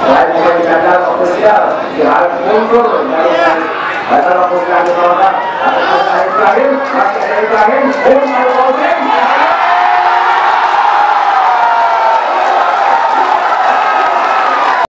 selain pemain ganda ofisial. Diharap mundur dari Batal fokus lagi Ibrahim, Ibrahim,